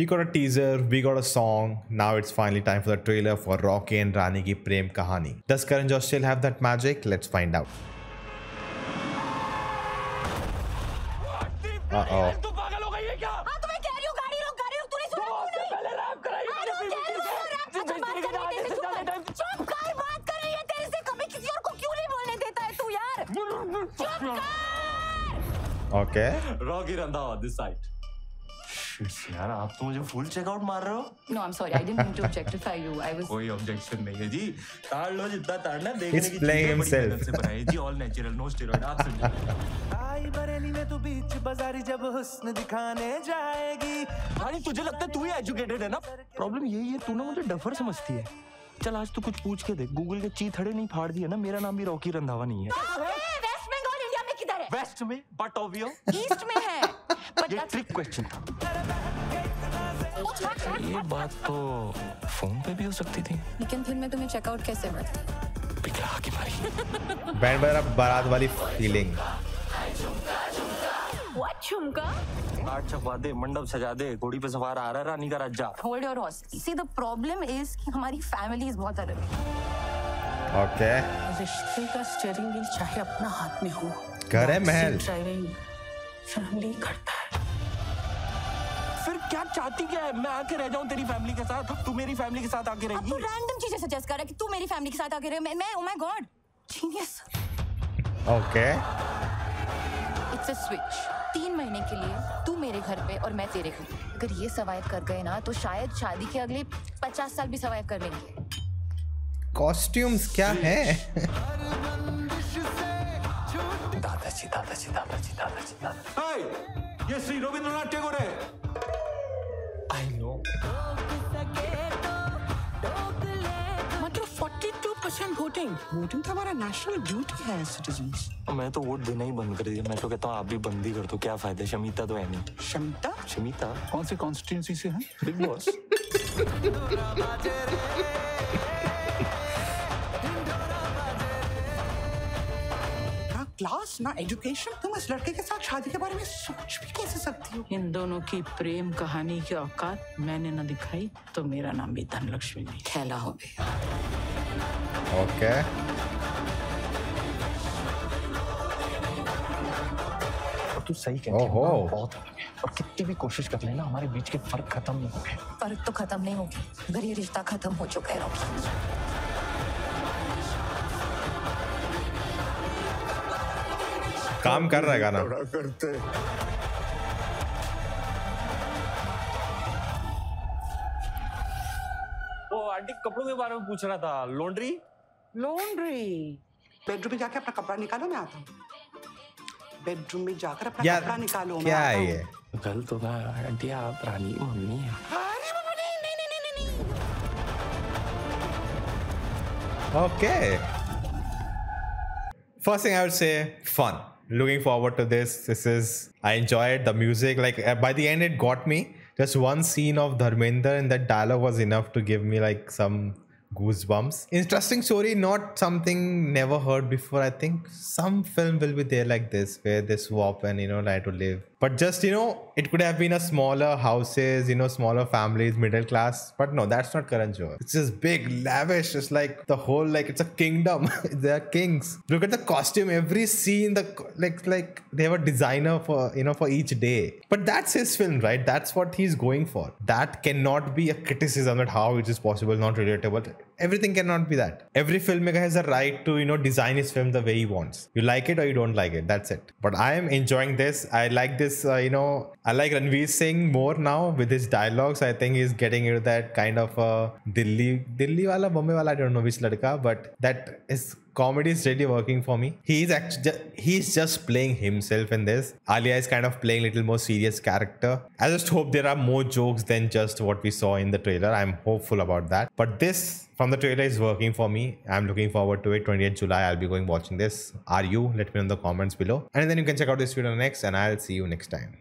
We got a teaser, we got a song. Now it's finally time for the trailer for Rocky and Rani Ki Prem Kahani. Does Karan Josh still have that magic? Let's find out. Uh oh. Okay. Rocky Randhawa, this side. मैंने यार आप तो मुझे full checkout मार रहे हो। No, I'm sorry. I didn't mean to objectify you. I was. कोई objection नहीं है जी। ताड़ लो जितना ताड़ना देखने He's की playing चीज़ें बड़ी मेहनत से बनाई जी ऑल नेचुरल नो स्टेरॉइड आप समझे आई बरेली में तू बीच बाजारी जब हुस्न दिखाने जाएगी। भाई तुझे लगता है तू ही एजुकेटेड है ना? प्रॉब्लम यही है तू ना मुझे डफर समझती है। चल आज तू कुछ पूछ के देख। गूगल के चीथड़े नहीं फाड़ दिए ना मेरा नाम भी रॉकी रंधावा नहीं है। वेस्ट बंगाल इंडिया में किधर है? वेस्ट में बट ऑबियो ईस्ट में है। ये ट्रिक क्वेश्चन था। ये बात तो फ़ोन पे भी हो सकती थी। लेकिन फिर मैं तुम्हें चेकआउट कैसे करती? पिघला के मारी। बैंड बजा बारात वाली फीलिंग What झुमका? आठ छपवा दे मंडप सजा दे घोड़ी पे सवार आ रहा रानी का राजा। Hold your horse. See the problem is कि हमारी families बहुत अलग है। ओके रिश्ते का स्टीयरिंग व्हील चाहे अपना हाथ में हो घर है महल। ड्राइविंग फैमिली करता है। फिर क्या चाहती क्या है? मैं आके रह जाऊँ तेरी फैमिली के साथ। तू मेरी फैमिली के साथ आके अब रहेगी। तू रैंडम चीज़ें सजेस्ट कर रहा है कि तू मेरी फैमिली के साथ आके रहे। मैं मैं oh my god genius okay it's a switch तीन महीने के लिए तू मेरे घर पे और मैं तेरे घर पे। अगर ये सर्वाइव कर गए ना तो शायद शादी के अगले पचास साल भी सर्वाइव कर लेंगे। कॉस्ट्यूम्स क्या है? दादाजी दादाजी दादाजी दादाजी दादा ये श्री रविंद्रनाथ टैगोर है। आई नो मात्र 42% वोटिंग वोटिंग तो हमारा नेशनल ड्यूटी है सिटीजंस मैं तो वोट देना ही बंद कर दिया। मैं तो कहता हूँ आप भी बंद ही कर दो। क्या फ़ायदा? शमीता तो है नहीं। शमिता? शमीता? कौन सी कॉन्स्टिट्यूंसी से हैं? बिग बॉस क्लास ना एजुकेशन? तुम इस लड़के के साथ शादी के बारे में सोच भी कैसे सकती हो? इन दोनों की प्रेम कहानी की औकात मैंने न दिखाई तो मेरा नाम भी धनलक्ष्मी नहीं। खेला हो गया। ओके। और तू सही कहती है बहुत और कितनी भी कोशिश कर लेना हमारे बीच के फ़र्क खत्म नहीं होंगे। फ़र्क तो खत्म नहीं होगी अगर ये रिश्ता खत्म हो चुका है काम कर रहा है गाना। करते वो आंटी कपड़ों के बारे में पूछ रहा था। लॉन्ड्री? लॉन्ड्री? बेडरूम में जाके अपना कपड़ा निकालो मैं आता हूँ। बेडरूम में जाकर अपना कपड़ा निकालो मैं क्या है ये? गलत तो होगा आंटी आप रानी मम्मी है। अरे बाबा नहीं नहीं नहीं नहीं नहीं। Okay. First thing I would say, fun. Looking forward to this. This is I enjoyed the music. Like uh, by the end, it got me. Just one scene of Dharmender and that dialogue was enough to give me like some goosebumps. Interesting story, not something never heard before. I think some film will be there like this where they swap and you know try to live. But just you know, it could have been a smaller houses, you know, smaller families, middle class. But no, that's not Karan Johar. It's just big, lavish. It's like the whole like it's a kingdom. they are kings. Look at the costume. Every scene, the like like they have a designer for you know for each day. But that's his film, right? That's what he's going for. That cannot be a criticism that how it is possible, not relatable. Everything cannot be that. Every filmmaker has a right to you know design his film the way he wants. You like it or you don't like it. That's it. But I am enjoying this. I like this. Uh, you know, I like Ranveer Singh more now with his dialogues. I think he's getting into that kind of uh, Delhi, Delhi wala, Bombay wala. I don't know which ladka, but that is comedy is really working for me. He's actually he's just playing himself in this. Alia is kind of playing a little more serious character. I just hope there are more jokes than just what we saw in the trailer. I'm hopeful about that. But this from the trailer is working for me. I'm looking forward to it. 28th July, I'll be going watching this. Are you? Let me know in the comments below. And then you can check out this video next, and I'll see you next time.